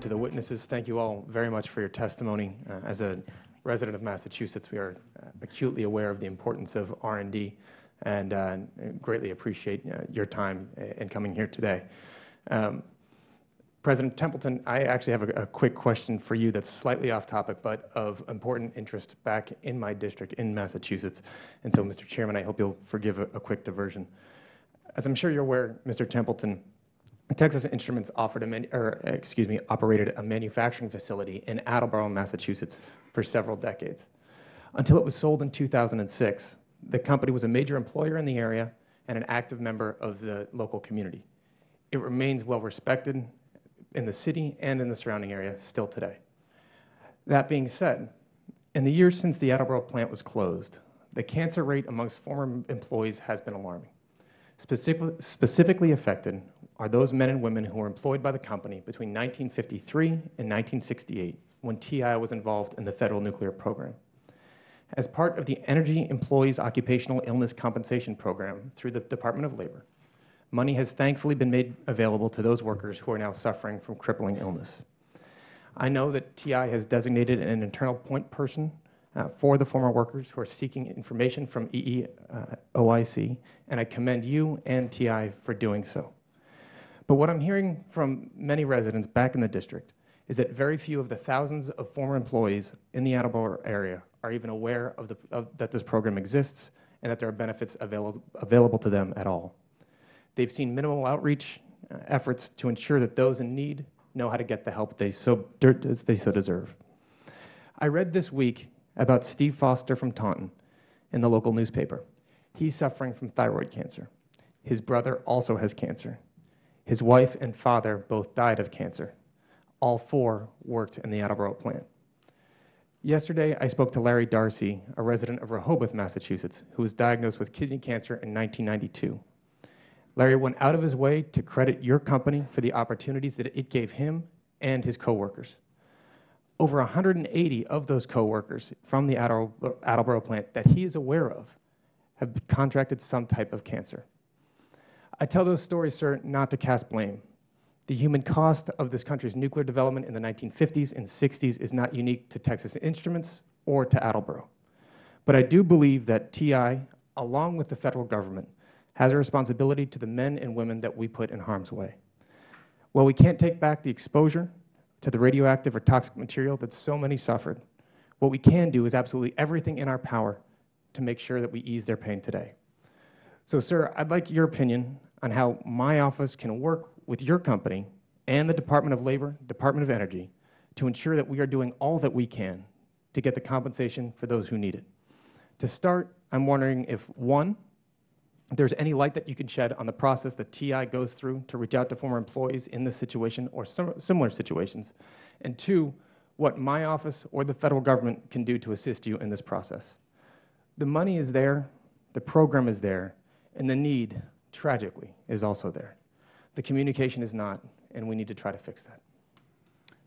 to the witnesses, thank you all very much for your testimony. Uh, as a resident of Massachusetts, we are uh, acutely aware of the importance of R&D and uh, greatly appreciate uh, your time in coming here today. Um, President Templeton, I actually have a, a, quick question for you that's slightly off topic, but of important interest back in my district in Massachusetts. And so, Mr. Chairman, I hope you'll forgive a, a quick diversion. As I'm sure you're aware, Mr. Templeton, Texas Instruments offered a or, excuse me, operated a manufacturing facility in Attleboro, Massachusetts for several decades. Until it was sold in 2006, the company was a major employer in the area and an active member of the local community. It remains well respected in the city and in the surrounding area still today. That being said, in the years since the Attleboro plant was closed, the cancer rate amongst former employees has been alarming. Specific, specifically affected are those men and women who were employed by the company between 1953 and 1968 when TI was involved in the federal nuclear program. As part of the Energy Employees Occupational Illness Compensation Program through the Department of Labor, money has thankfully been made available to those workers who are now suffering from crippling illness. I know that TI has designated an internal point person uh, for the former workers who are seeking information from EEOIC, uh, and I commend you and TI for doing so. But what I'm hearing from many residents back in the district is that very few of the thousands of former employees in the Attleboro area are even aware of, the, of that this program exists and that there are benefits available, available to them at all. They've seen minimal outreach uh, efforts to ensure that those in need know how to get the help they so, they so deserve. I read this week about Steve Foster from Taunton in the local newspaper. He's suffering from thyroid cancer. His brother also has cancer. His wife and father both died of cancer. All four worked in the Attleboro plant. Yesterday, I spoke to Larry Darcy, a resident of Rehoboth, Massachusetts, who was diagnosed with kidney cancer in 1992. Larry went out of his way to credit your company for the opportunities that it gave him and his coworkers. Over 180 of those coworkers from the Attleboro plant that he is aware of have contracted some type of cancer. I tell those stories, sir, not to cast blame. The human cost of this country's nuclear development in the 1950s and 60s is not unique to Texas Instruments or to Attleboro. But I do believe that TI, along with the Federal Government, has a responsibility to the men and women that we put in harm's way. While we can't take back the exposure to the radioactive or toxic material that so many suffered, what we can do is absolutely everything in our power to make sure that we ease their pain today. So, sir, I'd like your opinion on how my office can work with your company and the Department of Labor, Department of Energy, to ensure that we are doing all that we can to get the compensation for those who need it. To start, I'm wondering if, one, there's any light that you can shed on the process that TI goes through to reach out to former employees in this situation or similar situations, and two, what my office or the Federal Government can do to assist you in this process. The money is there, the program is there, and the need tragically, is also there. The communication is not, and we need to try to fix that.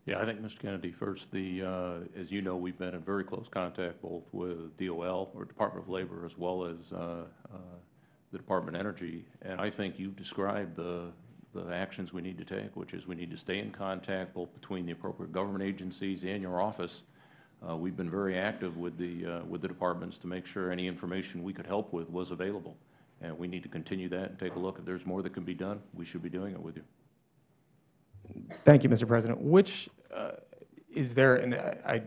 Yeah, I think, Mr. Kennedy, first, the, uh, as you know, we've been in very close contact both with DOL, or Department of Labor, as well as uh, uh, the Department of Energy, and I think you've described the, the actions we need to take, which is we need to stay in contact both between the appropriate government agencies and your office. Uh, we've been very active with the, uh, with the departments to make sure any information we could help with was available. And we need to continue that and take a look. If there's more that can be done, we should be doing it with you. Thank you, Mr. President. Which uh, is there, and I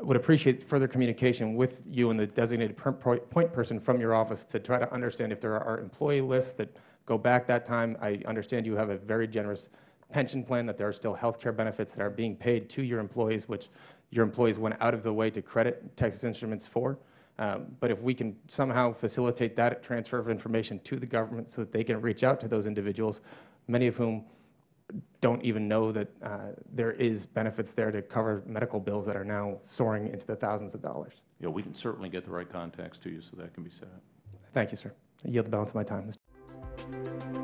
would appreciate further communication with you and the designated point person from your office to try to understand if there are employee lists that go back that time. I understand you have a very generous pension plan, that there are still health care benefits that are being paid to your employees, which your employees went out of the way to credit Texas Instruments for. Um, but if we can somehow facilitate that transfer of information to the government so that they can reach out to those individuals, many of whom don't even know that uh, there is benefits there to cover medical bills that are now soaring into the thousands of dollars. Yeah, we can certainly get the right contacts to you so that can be set up. Thank you, sir. I yield the balance of my time. Mr.